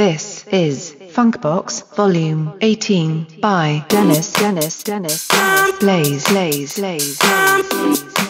This is Funkbox Volume 18 by Dennis. Dennis Dennis Blaze Blaze Blaze Blaze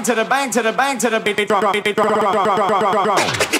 bang to the bang to the bang to the beat drop beat drop drop drop drop drop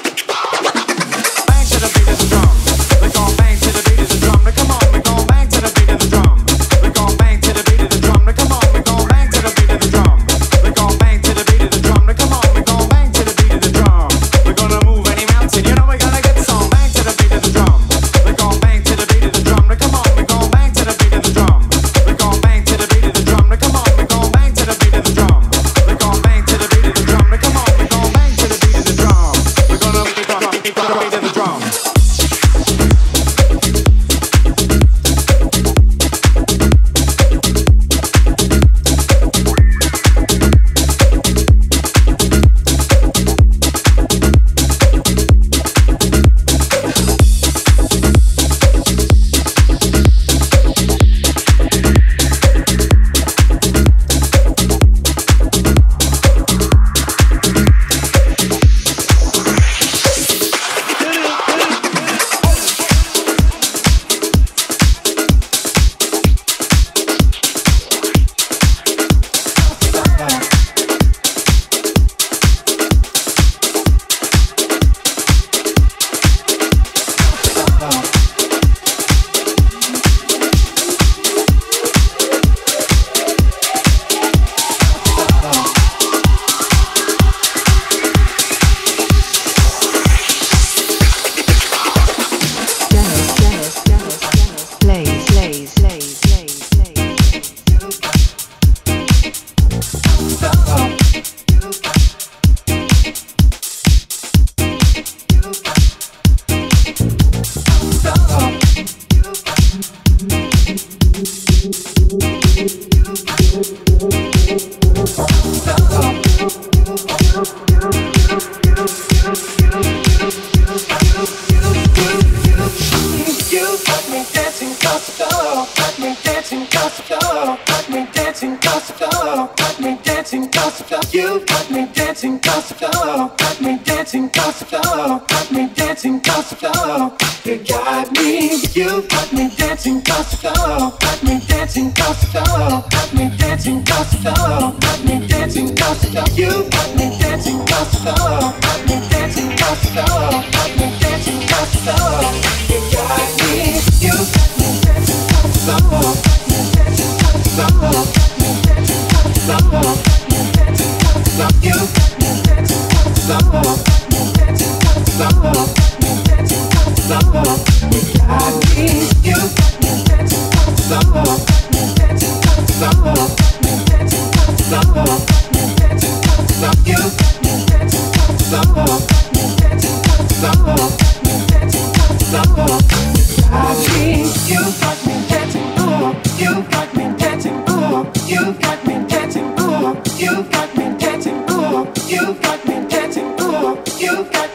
you got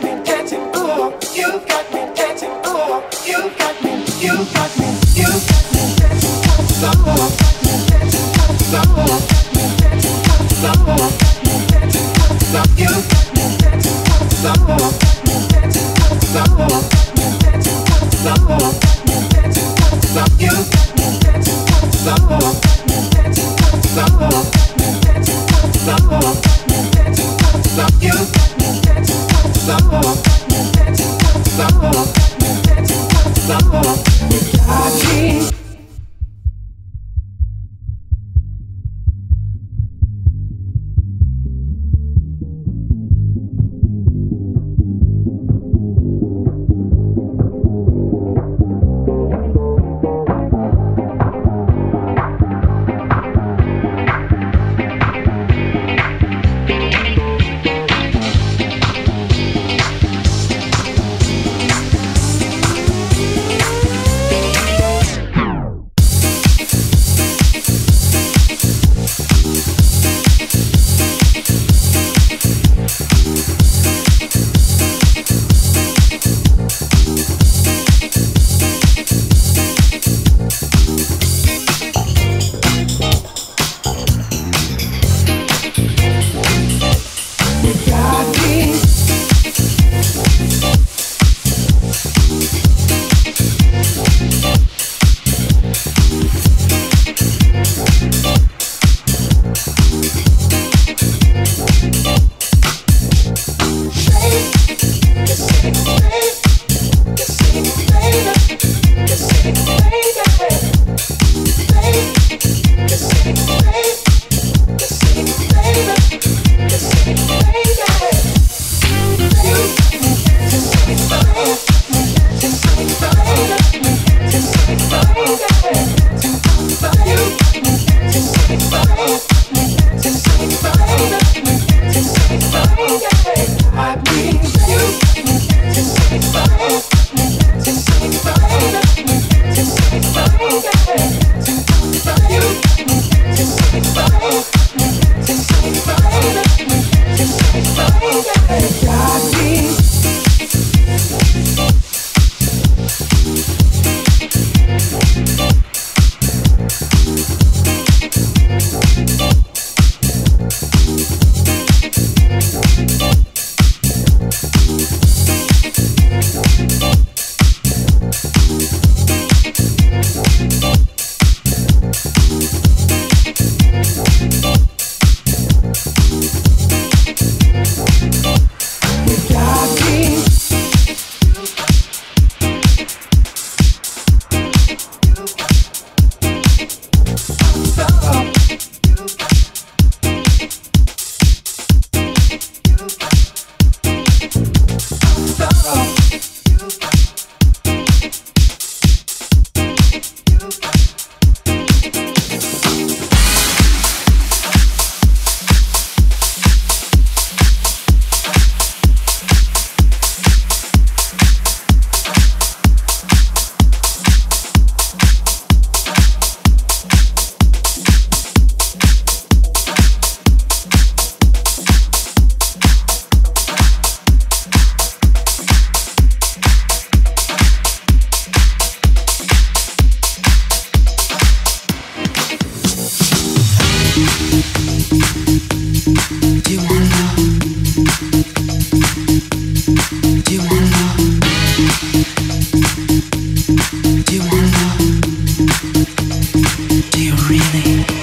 Really.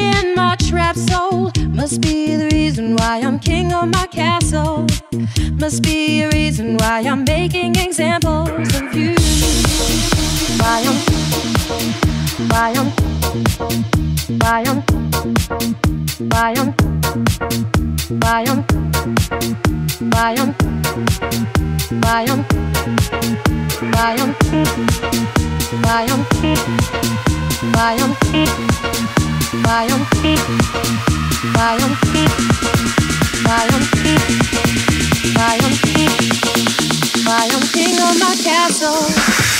In my trap soul. Must be the reason why I'm king of my castle. Must be a reason why I'm making examples of you. Why I'm, why I'm, why I'm, why I'm, why I'm, why I'm, why I'm, why I'm, why I'm, why I'm, smile, smile, smile, smile, smile, king of my castle.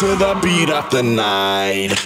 To the beat of the night.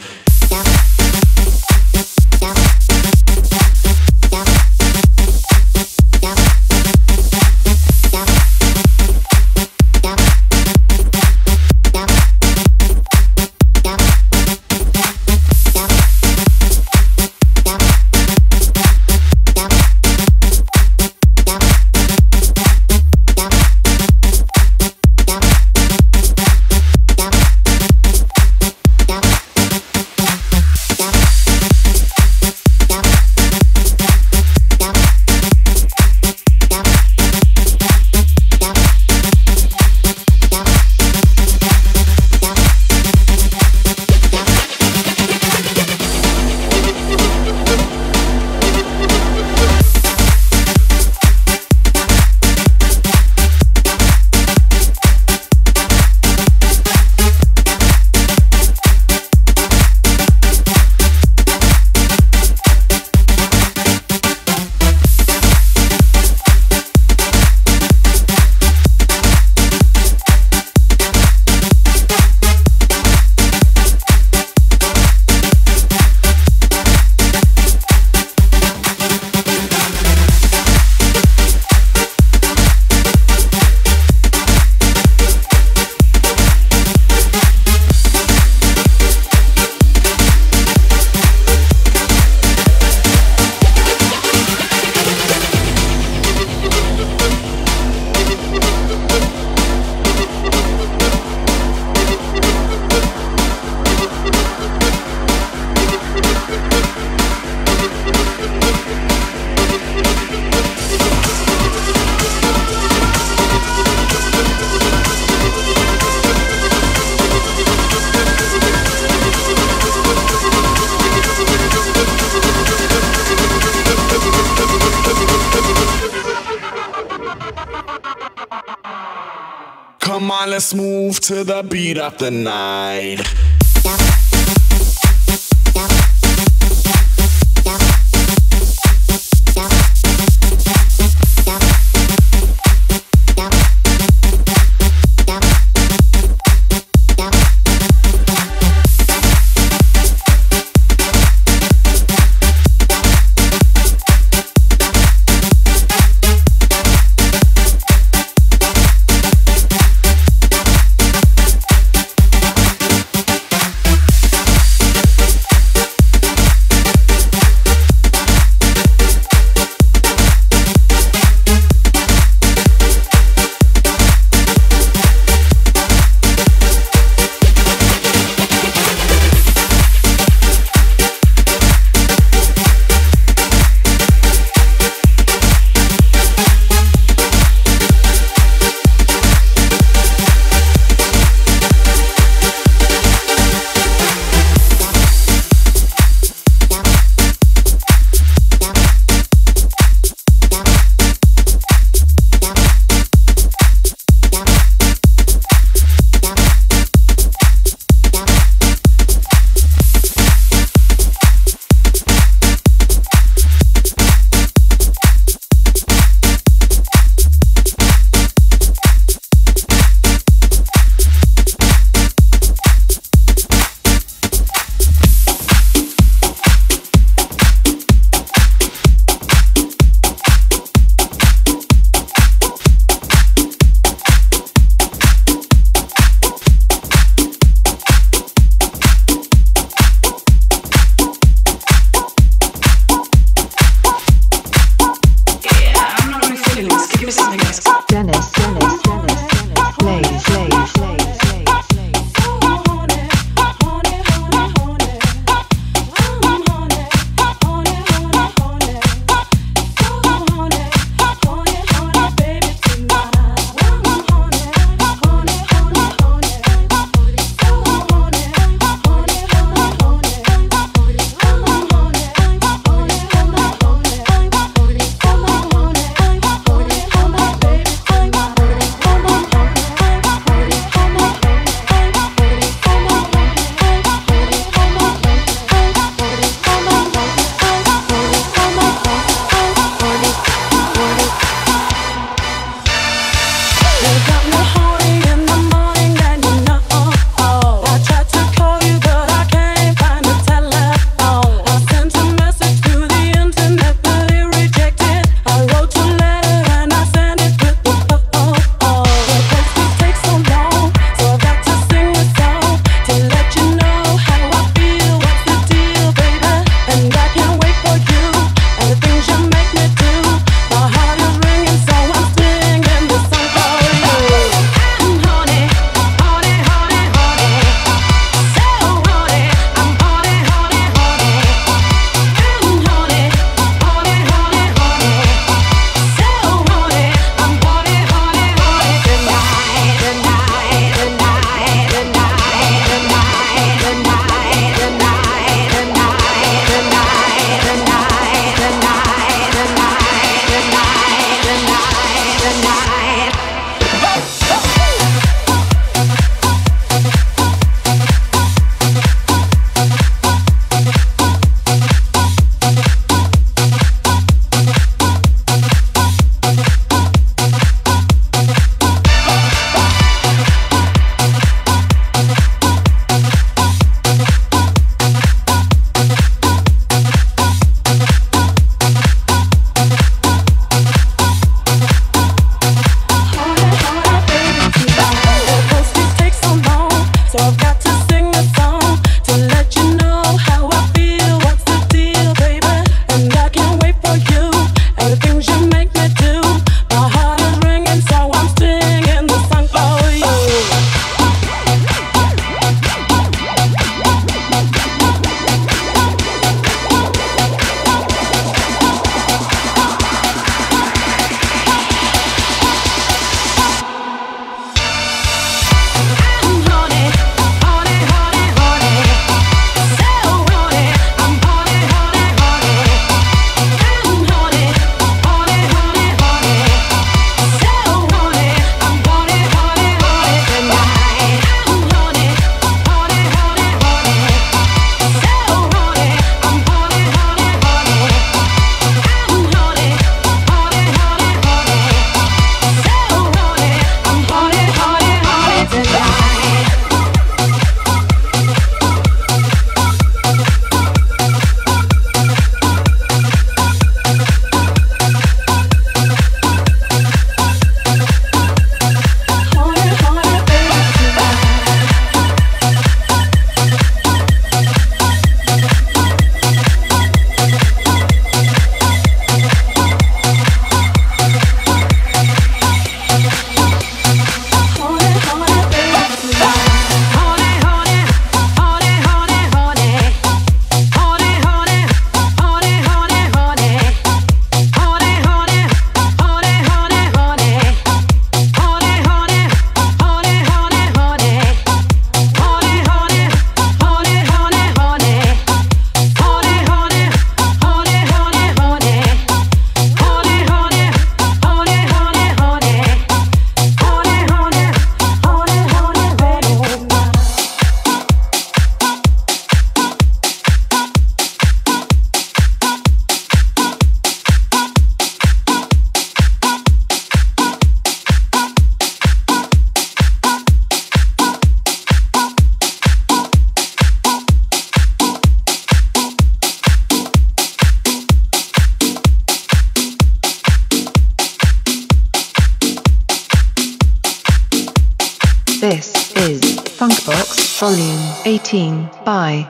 To the beat of the night.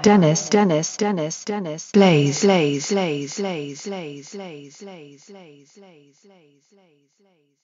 Dennis Dennis Dennis Dennis Blaze Blaze Blaze Blaze Blaze Blaze Blaze Blaze Blaze Blaze Blaze Blaze